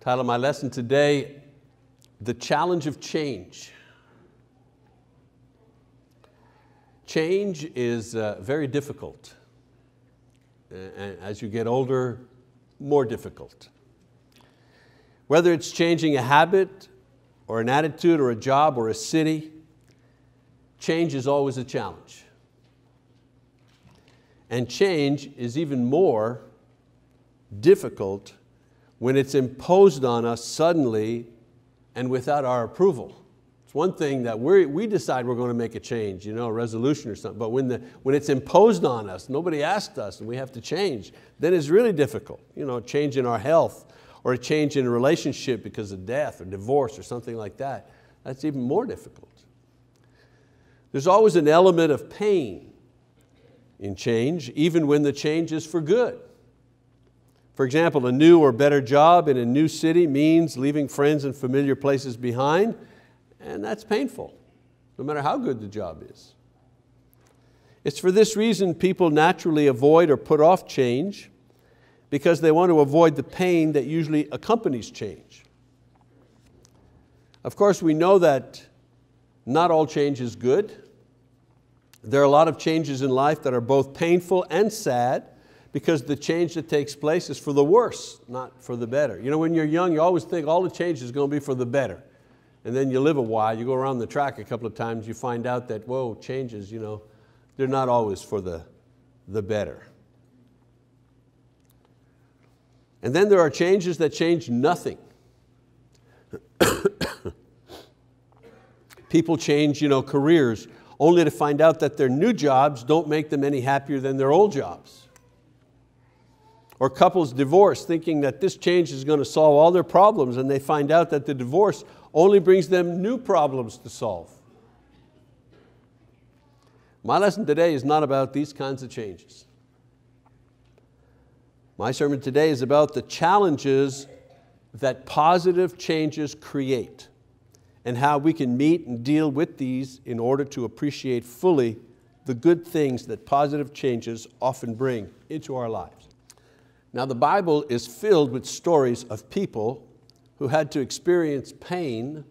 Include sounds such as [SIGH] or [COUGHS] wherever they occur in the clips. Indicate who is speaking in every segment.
Speaker 1: Title of my lesson today, The Challenge of Change. Change is uh, very difficult. And as you get older, more difficult. Whether it's changing a habit or an attitude or a job or a city, change is always a challenge. And change is even more difficult when it's imposed on us suddenly and without our approval. It's one thing that we we decide we're going to make a change, you know, a resolution or something, but when, the, when it's imposed on us, nobody asked us and we have to change, then it's really difficult. You know, a change in our health or a change in a relationship because of death or divorce or something like that. That's even more difficult. There's always an element of pain in change, even when the change is for good. For example, a new or better job in a new city means leaving friends and familiar places behind, and that's painful, no matter how good the job is. It's for this reason people naturally avoid or put off change because they want to avoid the pain that usually accompanies change. Of course, we know that not all change is good. There are a lot of changes in life that are both painful and sad because the change that takes place is for the worse, not for the better. You know, when you're young, you always think all the change is going to be for the better. And then you live a while, you go around the track a couple of times, you find out that, whoa, changes, you know, they're not always for the, the better. And then there are changes that change nothing. [COUGHS] People change you know, careers only to find out that their new jobs don't make them any happier than their old jobs. Or couples divorce thinking that this change is going to solve all their problems and they find out that the divorce only brings them new problems to solve. My lesson today is not about these kinds of changes. My sermon today is about the challenges that positive changes create and how we can meet and deal with these in order to appreciate fully the good things that positive changes often bring into our lives. Now the Bible is filled with stories of people who had to experience pain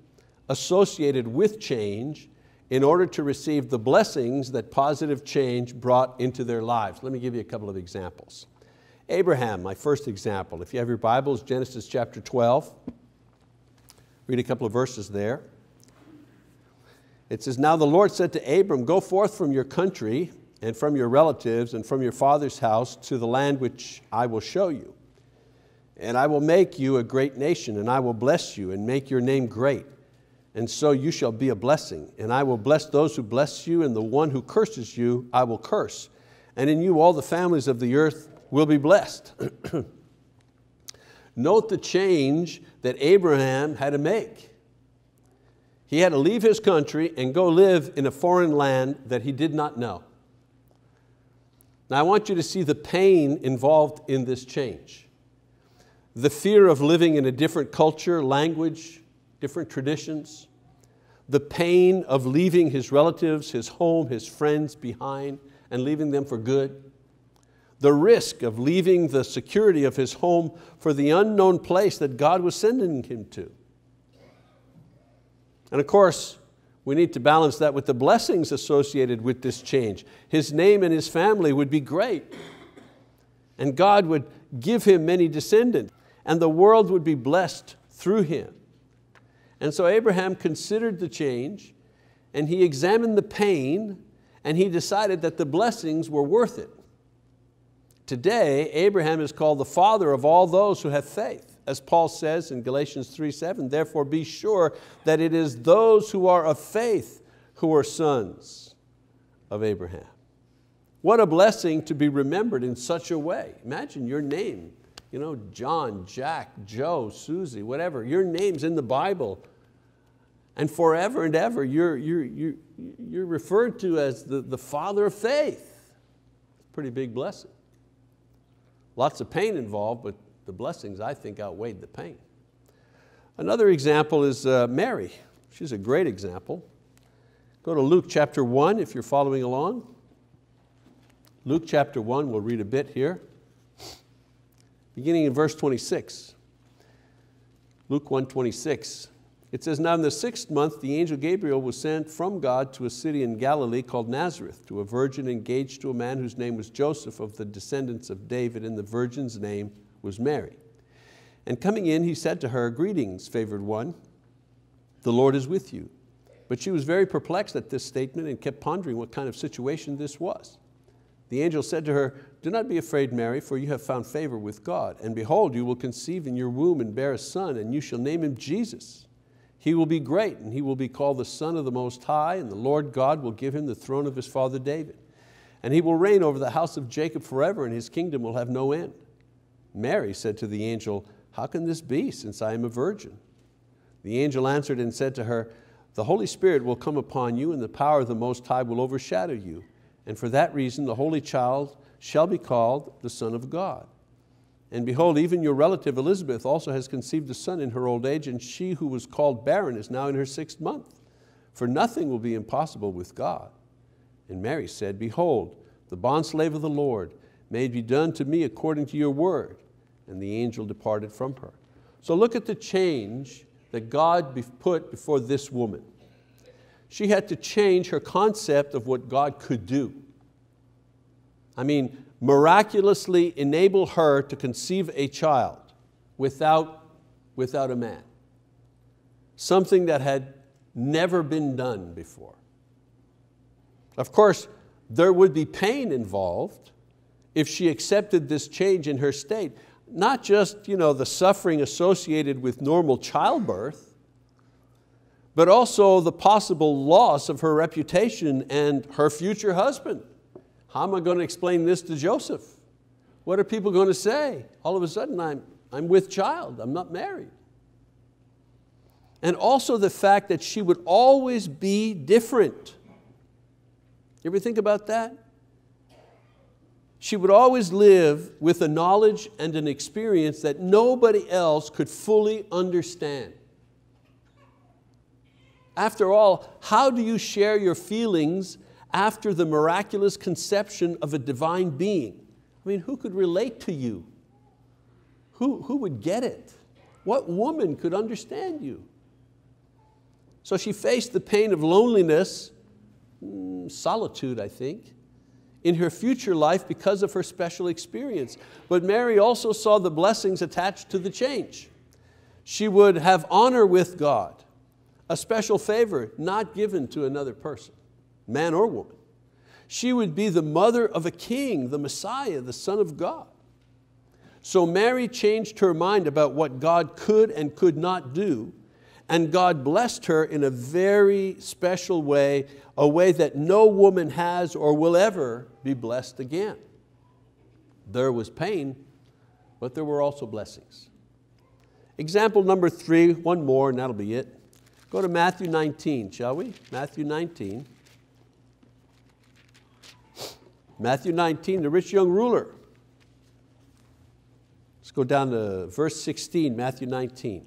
Speaker 1: associated with change in order to receive the blessings that positive change brought into their lives. Let me give you a couple of examples. Abraham, my first example. If you have your Bibles, Genesis chapter 12. Read a couple of verses there. It says, Now the Lord said to Abram, Go forth from your country and from your relatives and from your father's house to the land which I will show you. And I will make you a great nation, and I will bless you and make your name great. And so you shall be a blessing. And I will bless those who bless you, and the one who curses you I will curse. And in you all the families of the earth will be blessed. [CLEARS THROAT] Note the change that Abraham had to make. He had to leave his country and go live in a foreign land that he did not know. Now I want you to see the pain involved in this change. The fear of living in a different culture, language, different traditions. The pain of leaving his relatives, his home, his friends behind and leaving them for good. The risk of leaving the security of his home for the unknown place that God was sending him to. And of course, we need to balance that with the blessings associated with this change. His name and his family would be great. And God would give him many descendants. And the world would be blessed through him. And so Abraham considered the change and he examined the pain and he decided that the blessings were worth it. Today, Abraham is called the father of all those who have faith as Paul says in Galatians 3, 7, therefore be sure that it is those who are of faith who are sons of Abraham. What a blessing to be remembered in such a way. Imagine your name, you know, John, Jack, Joe, Susie, whatever, your name's in the Bible. And forever and ever, you're, you're, you're, you're referred to as the, the father of faith. Pretty big blessing. Lots of pain involved, but the blessings, I think, outweighed the pain. Another example is uh, Mary. She's a great example. Go to Luke chapter 1 if you're following along. Luke chapter 1, we'll read a bit here. Beginning in verse 26. Luke 126. It says, Now in the sixth month, the angel Gabriel was sent from God to a city in Galilee called Nazareth, to a virgin engaged to a man whose name was Joseph of the descendants of David, and the virgin's name was Mary. And coming in, he said to her, Greetings, favored one, the Lord is with you. But she was very perplexed at this statement and kept pondering what kind of situation this was. The angel said to her, Do not be afraid, Mary, for you have found favor with God. And behold, you will conceive in your womb and bear a son, and you shall name him Jesus. He will be great, and he will be called the Son of the Most High, and the Lord God will give him the throne of his father David. And he will reign over the house of Jacob forever, and his kingdom will have no end. Mary said to the angel, How can this be, since I am a virgin? The angel answered and said to her, The Holy Spirit will come upon you, and the power of the Most High will overshadow you. And for that reason, the Holy Child shall be called the Son of God. And behold, even your relative Elizabeth also has conceived a son in her old age, and she who was called barren is now in her sixth month. For nothing will be impossible with God. And Mary said, Behold, the bondslave of the Lord, may it be done to me according to your word. And the angel departed from her. So look at the change that God put before this woman. She had to change her concept of what God could do. I mean, miraculously enable her to conceive a child without, without a man. Something that had never been done before. Of course, there would be pain involved if she accepted this change in her state. Not just you know, the suffering associated with normal childbirth, but also the possible loss of her reputation and her future husband. How am I going to explain this to Joseph? What are people going to say? All of a sudden I'm, I'm with child, I'm not married. And also the fact that she would always be different. You ever think about that? She would always live with a knowledge and an experience that nobody else could fully understand. After all, how do you share your feelings after the miraculous conception of a divine being. I mean, who could relate to you? Who, who would get it? What woman could understand you? So she faced the pain of loneliness, mm, solitude, I think, in her future life because of her special experience. But Mary also saw the blessings attached to the change. She would have honor with God, a special favor not given to another person man or woman. She would be the mother of a king, the Messiah, the Son of God. So Mary changed her mind about what God could and could not do, and God blessed her in a very special way, a way that no woman has or will ever be blessed again. There was pain, but there were also blessings. Example number three, one more and that'll be it. Go to Matthew 19, shall we? Matthew 19. Matthew 19, the rich young ruler. Let's go down to verse 16, Matthew 19.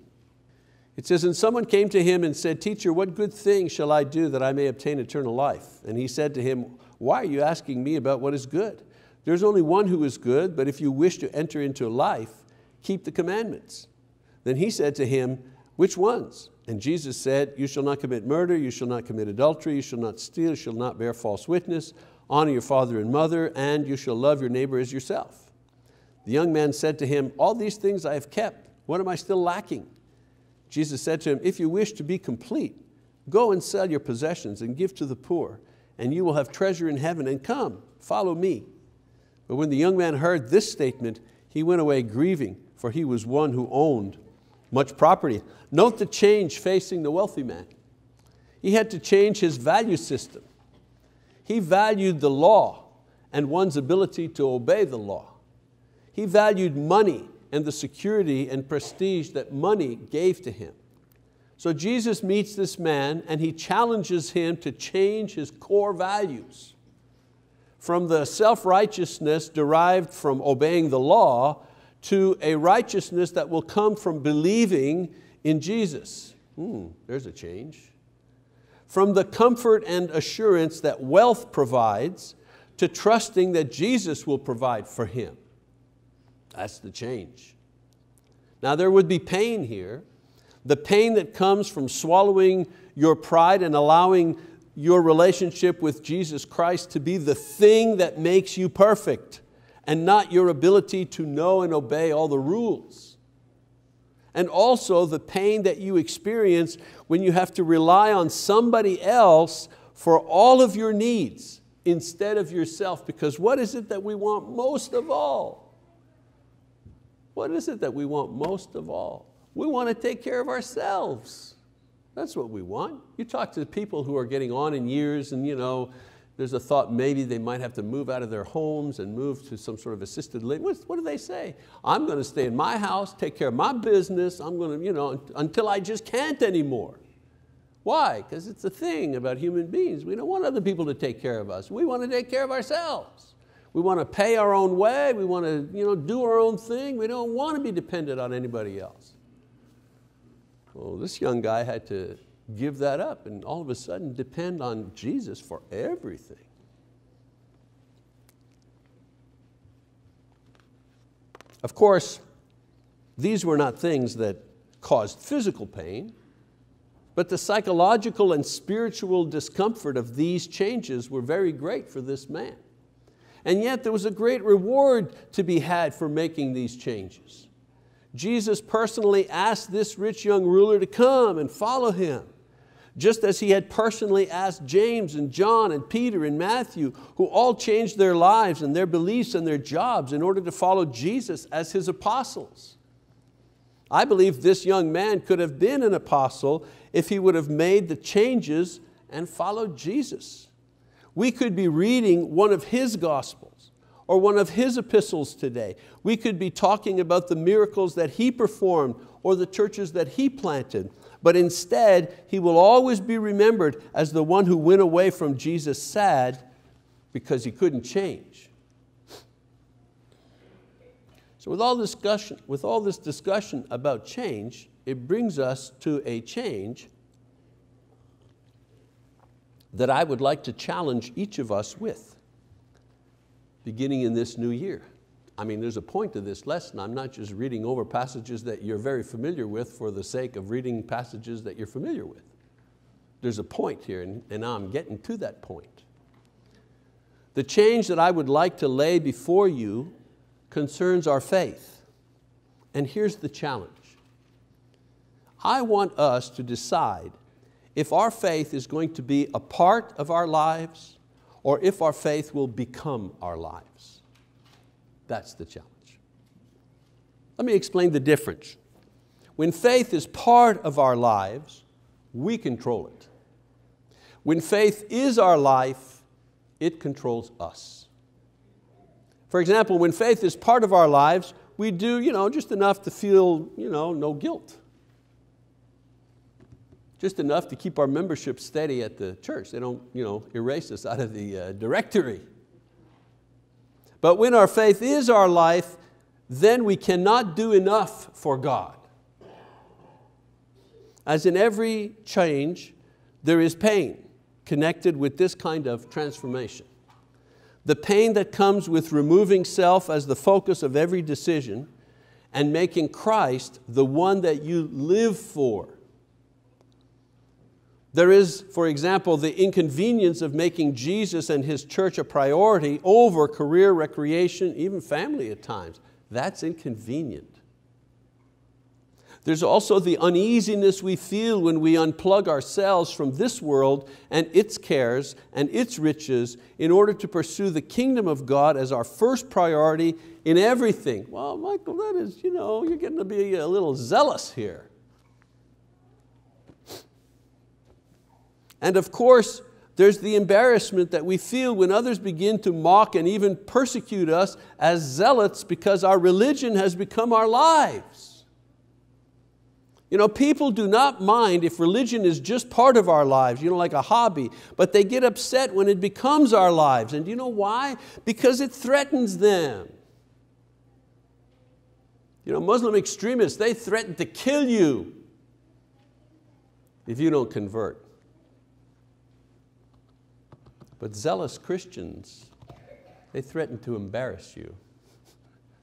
Speaker 1: It says, And someone came to him and said, Teacher, what good thing shall I do that I may obtain eternal life? And he said to him, Why are you asking me about what is good? There's only one who is good, but if you wish to enter into life, keep the commandments. Then he said to him, Which ones? And Jesus said, You shall not commit murder, you shall not commit adultery, you shall not steal, you shall not bear false witness, honor your father and mother, and you shall love your neighbor as yourself. The young man said to him, all these things I have kept, what am I still lacking? Jesus said to him, if you wish to be complete, go and sell your possessions and give to the poor, and you will have treasure in heaven, and come, follow me. But when the young man heard this statement, he went away grieving, for he was one who owned much property. Note the change facing the wealthy man. He had to change his value system. He valued the law and one's ability to obey the law. He valued money and the security and prestige that money gave to him. So Jesus meets this man and he challenges him to change his core values from the self-righteousness derived from obeying the law to a righteousness that will come from believing in Jesus. Hmm, there's a change from the comfort and assurance that wealth provides to trusting that Jesus will provide for him. That's the change. Now there would be pain here, The pain that comes from swallowing your pride and allowing your relationship with Jesus Christ to be the thing that makes you perfect and not your ability to know and obey all the rules. And also the pain that you experience when you have to rely on somebody else for all of your needs instead of yourself. Because what is it that we want most of all? What is it that we want most of all? We want to take care of ourselves. That's what we want. You talk to people who are getting on in years and you know, there's a thought maybe they might have to move out of their homes and move to some sort of assisted living. What, what do they say? I'm going to stay in my house, take care of my business, I'm going to, you know, until I just can't anymore. Why? Because it's a thing about human beings. We don't want other people to take care of us. We want to take care of ourselves. We want to pay our own way. We want to you know, do our own thing. We don't want to be dependent on anybody else. Well, this young guy had to give that up and all of a sudden depend on Jesus for everything. Of course, these were not things that caused physical pain, but the psychological and spiritual discomfort of these changes were very great for this man. And yet there was a great reward to be had for making these changes. Jesus personally asked this rich young ruler to come and follow him, just as he had personally asked James and John and Peter and Matthew, who all changed their lives and their beliefs and their jobs in order to follow Jesus as his apostles. I believe this young man could have been an apostle if he would have made the changes and followed Jesus. We could be reading one of his gospels or one of his epistles today. We could be talking about the miracles that he performed or the churches that he planted. But instead, he will always be remembered as the one who went away from Jesus sad because he couldn't change. So with all, discussion, with all this discussion about change, it brings us to a change that I would like to challenge each of us with beginning in this new year. I mean, there's a point to this lesson. I'm not just reading over passages that you're very familiar with for the sake of reading passages that you're familiar with. There's a point here, and, and I'm getting to that point. The change that I would like to lay before you concerns our faith. And here's the challenge. I want us to decide if our faith is going to be a part of our lives or if our faith will become our lives. That's the challenge. Let me explain the difference. When faith is part of our lives, we control it. When faith is our life, it controls us. For example, when faith is part of our lives, we do you know, just enough to feel you know, no guilt just enough to keep our membership steady at the church. They don't you know, erase us out of the uh, directory. But when our faith is our life, then we cannot do enough for God. As in every change, there is pain connected with this kind of transformation. The pain that comes with removing self as the focus of every decision and making Christ the one that you live for there is, for example, the inconvenience of making Jesus and His church a priority over career, recreation, even family at times. That's inconvenient. There's also the uneasiness we feel when we unplug ourselves from this world and its cares and its riches in order to pursue the kingdom of God as our first priority in everything. Well, Michael, that is, you know, you're getting to be a little zealous here. And of course, there's the embarrassment that we feel when others begin to mock and even persecute us as zealots because our religion has become our lives. You know, people do not mind if religion is just part of our lives, you know, like a hobby, but they get upset when it becomes our lives. And do you know why? Because it threatens them. You know, Muslim extremists, they threaten to kill you if you don't convert. But zealous Christians, they threaten to embarrass you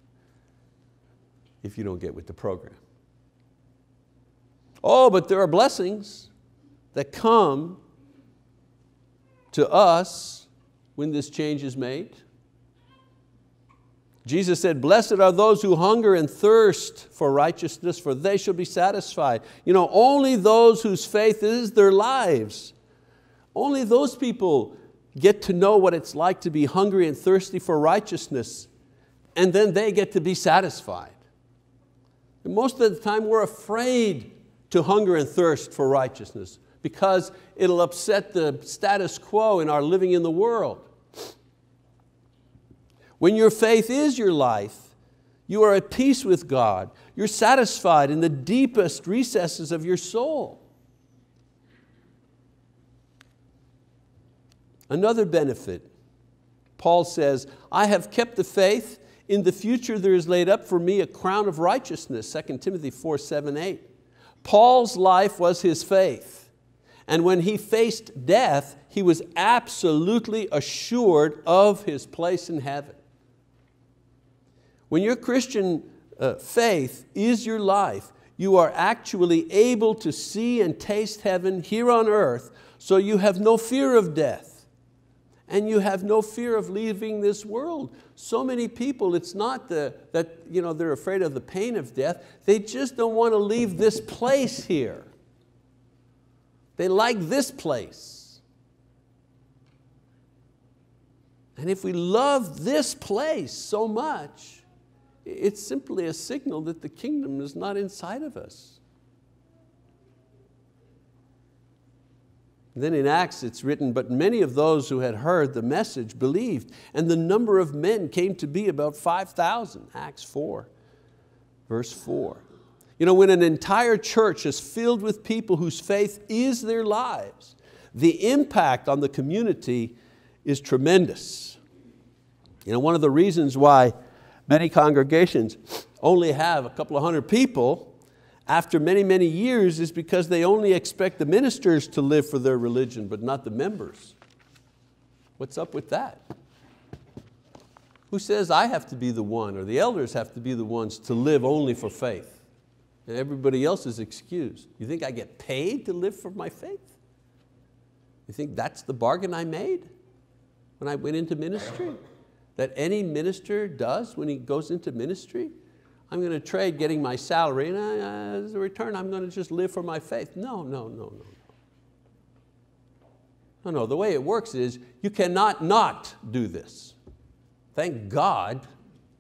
Speaker 1: [LAUGHS] if you don't get with the program. Oh, but there are blessings that come to us when this change is made. Jesus said, blessed are those who hunger and thirst for righteousness, for they shall be satisfied. You know, only those whose faith is their lives, only those people get to know what it's like to be hungry and thirsty for righteousness, and then they get to be satisfied. And most of the time we're afraid to hunger and thirst for righteousness because it'll upset the status quo in our living in the world. When your faith is your life, you are at peace with God. You're satisfied in the deepest recesses of your soul. Another benefit, Paul says, I have kept the faith. In the future there is laid up for me a crown of righteousness, 2 Timothy 4, 7, 8. Paul's life was his faith. And when he faced death, he was absolutely assured of his place in heaven. When your Christian uh, faith is your life, you are actually able to see and taste heaven here on earth, so you have no fear of death and you have no fear of leaving this world. So many people, it's not the, that you know, they're afraid of the pain of death, they just don't want to leave this place here. They like this place. And if we love this place so much, it's simply a signal that the kingdom is not inside of us. Then in Acts it's written, but many of those who had heard the message believed, and the number of men came to be about 5,000, Acts 4, verse 4. You know, when an entire church is filled with people whose faith is their lives, the impact on the community is tremendous. You know, one of the reasons why Many congregations only have a couple of hundred people after many, many years is because they only expect the ministers to live for their religion, but not the members. What's up with that? Who says I have to be the one or the elders have to be the ones to live only for faith? And everybody else is excused. You think I get paid to live for my faith? You think that's the bargain I made when I went into ministry? that any minister does when he goes into ministry? I'm going to trade getting my salary and as a return I'm going to just live for my faith. No, no, no, no. No, no, the way it works is you cannot not do this. Thank God,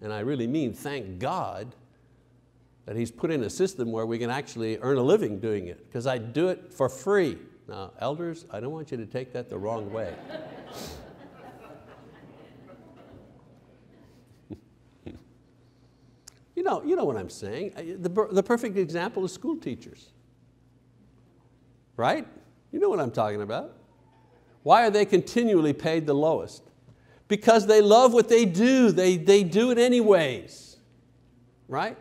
Speaker 1: and I really mean thank God, that He's put in a system where we can actually earn a living doing it, because I do it for free. Now, elders, I don't want you to take that the wrong way. Know, you know what I'm saying. The, the perfect example is school teachers. Right? You know what I'm talking about. Why are they continually paid the lowest? Because they love what they do. They, they do it anyways. Right?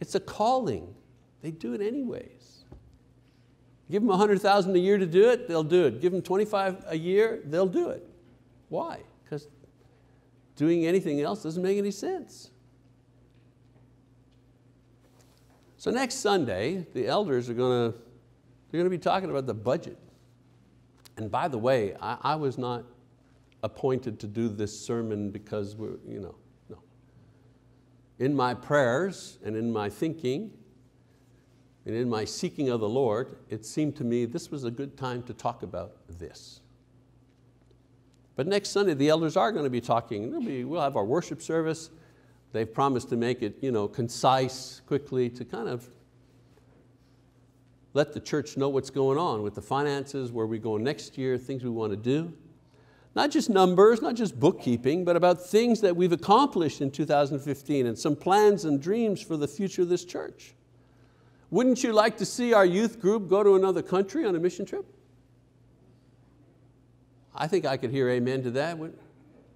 Speaker 1: It's a calling. They do it anyways. Give them 100,000 a year to do it, they'll do it. Give them 25 a year, they'll do it. Why? Because doing anything else doesn't make any sense. So next Sunday, the elders are going to, they're going to be talking about the budget. And by the way, I, I was not appointed to do this sermon because we're, you know, no. In my prayers and in my thinking and in my seeking of the Lord, it seemed to me this was a good time to talk about this. But next Sunday, the elders are going to be talking. Be, we'll have our worship service. They've promised to make it you know, concise, quickly, to kind of let the church know what's going on with the finances, where we go next year, things we want to do. Not just numbers, not just bookkeeping, but about things that we've accomplished in 2015 and some plans and dreams for the future of this church. Wouldn't you like to see our youth group go to another country on a mission trip? I think I could hear amen to that.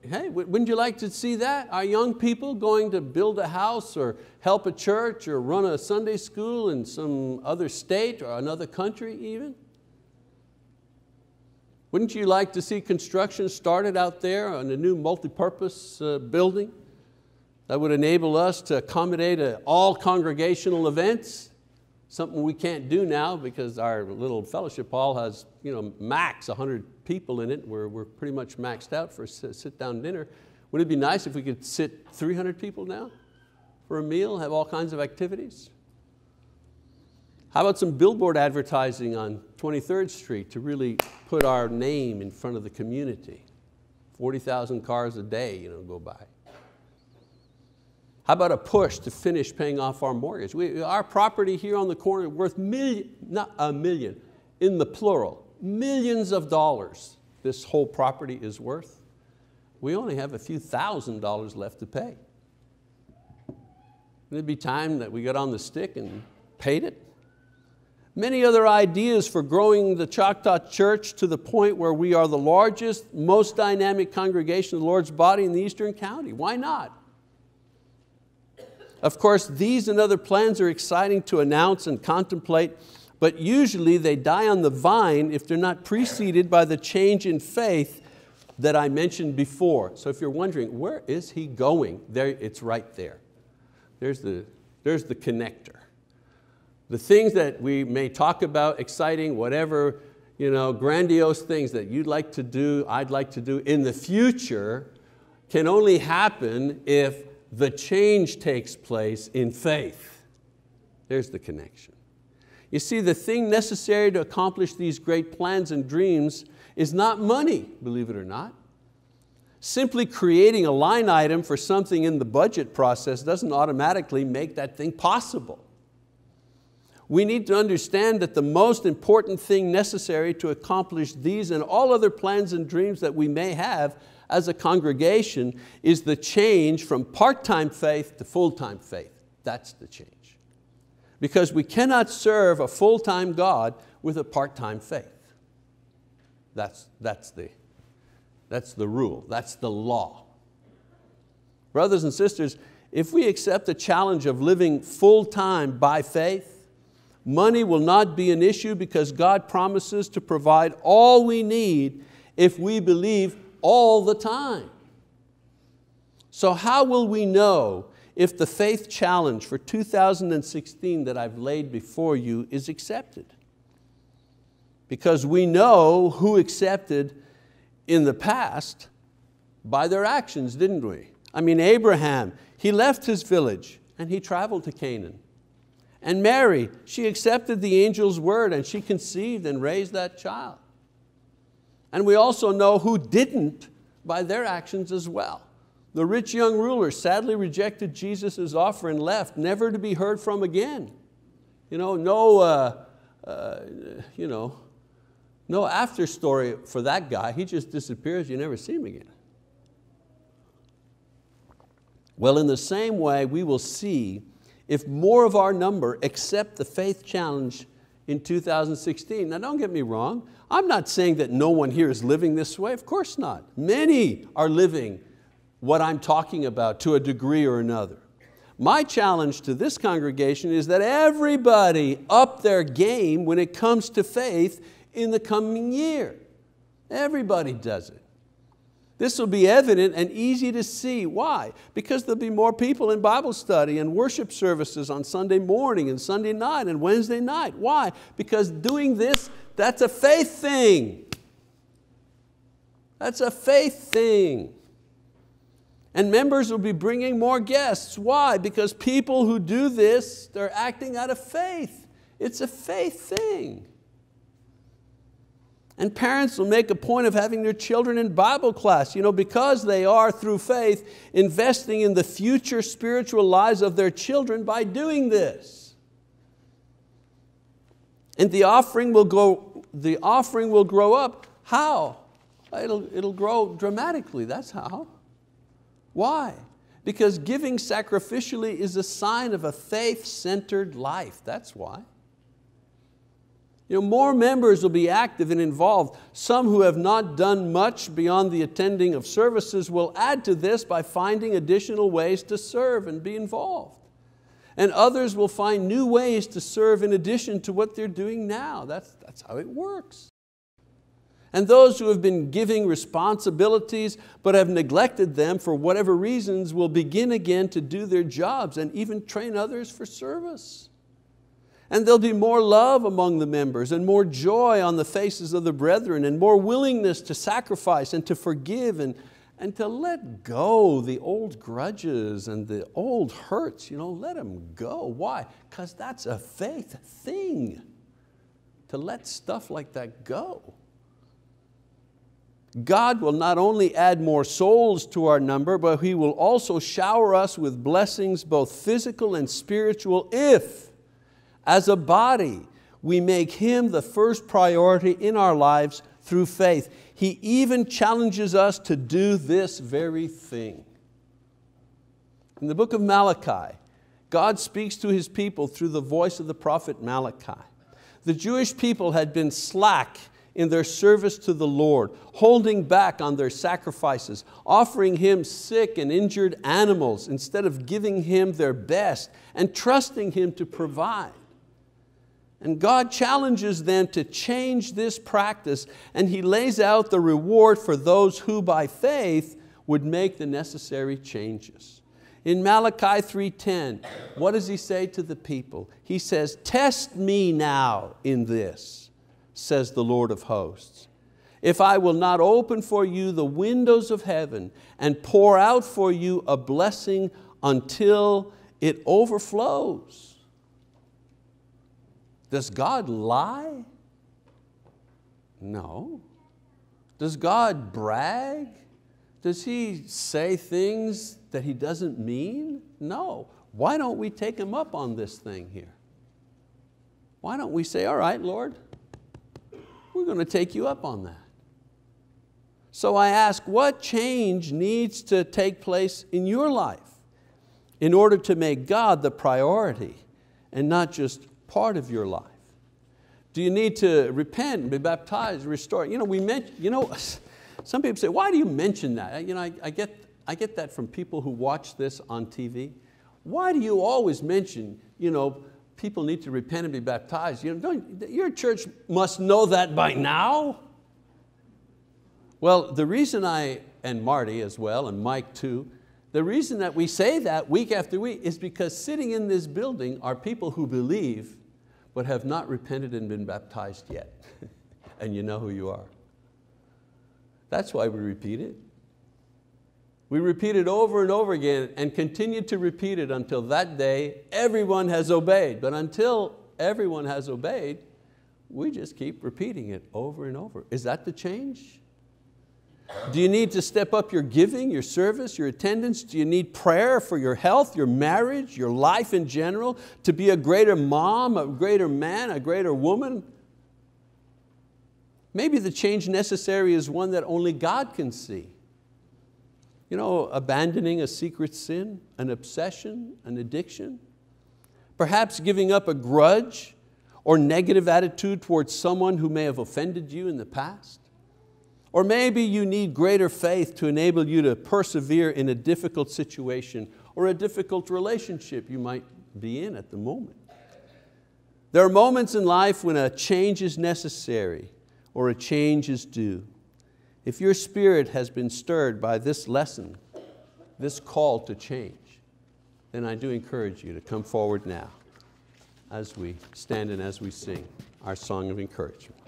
Speaker 1: Hey, wouldn't you like to see that? Our young people going to build a house or help a church or run a Sunday school in some other state or another country even? Wouldn't you like to see construction started out there on a new multi-purpose uh, building that would enable us to accommodate all congregational events? something we can't do now because our little fellowship hall has you know, max 100 people in it. We're, we're pretty much maxed out for a sit-down dinner. Wouldn't it be nice if we could sit 300 people now for a meal, have all kinds of activities? How about some billboard advertising on 23rd Street to really put our name in front of the community? 40,000 cars a day you know, go by. How about a push to finish paying off our mortgage? We, our property here on the corner worth million, not a million, in the plural, millions of dollars this whole property is worth. We only have a few thousand dollars left to pay. It'd be time that we got on the stick and paid it. Many other ideas for growing the Choctaw Church to the point where we are the largest, most dynamic congregation of the Lord's body in the Eastern County. Why not? Of course, these and other plans are exciting to announce and contemplate, but usually they die on the vine if they're not preceded by the change in faith that I mentioned before. So if you're wondering, where is he going? There, it's right there. There's the, there's the connector. The things that we may talk about, exciting, whatever, you know, grandiose things that you'd like to do, I'd like to do in the future can only happen if the change takes place in faith. There's the connection. You see, the thing necessary to accomplish these great plans and dreams is not money, believe it or not. Simply creating a line item for something in the budget process doesn't automatically make that thing possible. We need to understand that the most important thing necessary to accomplish these and all other plans and dreams that we may have as a congregation is the change from part-time faith to full-time faith. That's the change. Because we cannot serve a full-time God with a part-time faith. That's, that's, the, that's the rule, that's the law. Brothers and sisters, if we accept the challenge of living full-time by faith, money will not be an issue because God promises to provide all we need if we believe all the time. So how will we know if the faith challenge for 2016 that I've laid before you is accepted? Because we know who accepted in the past by their actions, didn't we? I mean, Abraham, he left his village and he traveled to Canaan. And Mary, she accepted the angel's word and she conceived and raised that child. And we also know who didn't by their actions as well. The rich young ruler sadly rejected Jesus' offer and left, never to be heard from again. You know, no, uh, uh, you know, no after story for that guy. He just disappears, you never see him again. Well, in the same way, we will see if more of our number accept the faith challenge in 2016. Now don't get me wrong, I'm not saying that no one here is living this way, of course not. Many are living what I'm talking about to a degree or another. My challenge to this congregation is that everybody up their game when it comes to faith in the coming year. Everybody does it. This will be evident and easy to see. Why? Because there'll be more people in Bible study and worship services on Sunday morning and Sunday night and Wednesday night. Why? Because doing this, that's a faith thing. That's a faith thing. And members will be bringing more guests. Why? Because people who do this, they're acting out of faith. It's a faith thing. And parents will make a point of having their children in Bible class, you know, because they are, through faith, investing in the future spiritual lives of their children by doing this. And the offering will, go, the offering will grow up. How? It'll, it'll grow dramatically, that's how. Why? Because giving sacrificially is a sign of a faith-centered life, that's why. You know, more members will be active and involved. Some who have not done much beyond the attending of services will add to this by finding additional ways to serve and be involved. And others will find new ways to serve in addition to what they're doing now. That's, that's how it works. And those who have been giving responsibilities but have neglected them for whatever reasons will begin again to do their jobs and even train others for service. And there'll be more love among the members and more joy on the faces of the brethren and more willingness to sacrifice and to forgive and, and to let go the old grudges and the old hurts. You know, let them go. Why? Because that's a faith thing, to let stuff like that go. God will not only add more souls to our number, but He will also shower us with blessings, both physical and spiritual, if as a body, we make Him the first priority in our lives through faith. He even challenges us to do this very thing. In the book of Malachi, God speaks to His people through the voice of the prophet Malachi. The Jewish people had been slack in their service to the Lord, holding back on their sacrifices, offering Him sick and injured animals instead of giving Him their best and trusting Him to provide. And God challenges them to change this practice and He lays out the reward for those who by faith would make the necessary changes. In Malachi 3.10, what does He say to the people? He says, test me now in this, says the Lord of hosts. If I will not open for you the windows of heaven and pour out for you a blessing until it overflows. Does God lie? No. Does God brag? Does He say things that He doesn't mean? No. Why don't we take Him up on this thing here? Why don't we say, all right, Lord, we're going to take you up on that. So I ask, what change needs to take place in your life in order to make God the priority and not just part of your life? Do you need to repent, be baptized, restore? You know, we mention, you know, [LAUGHS] some people say, why do you mention that? You know, I, I, get, I get that from people who watch this on TV. Why do you always mention, you know, people need to repent and be baptized? You know, your church must know that by now. Well, the reason I, and Marty as well, and Mike too, the reason that we say that week after week is because sitting in this building are people who believe but have not repented and been baptized yet. [LAUGHS] and you know who you are. That's why we repeat it. We repeat it over and over again and continue to repeat it until that day everyone has obeyed. But until everyone has obeyed, we just keep repeating it over and over. Is that the change? Do you need to step up your giving, your service, your attendance? Do you need prayer for your health, your marriage, your life in general, to be a greater mom, a greater man, a greater woman? Maybe the change necessary is one that only God can see. You know, abandoning a secret sin, an obsession, an addiction. Perhaps giving up a grudge or negative attitude towards someone who may have offended you in the past. Or maybe you need greater faith to enable you to persevere in a difficult situation or a difficult relationship you might be in at the moment. There are moments in life when a change is necessary or a change is due. If your spirit has been stirred by this lesson, this call to change, then I do encourage you to come forward now as we stand and as we sing our song of encouragement.